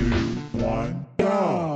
two, one, go!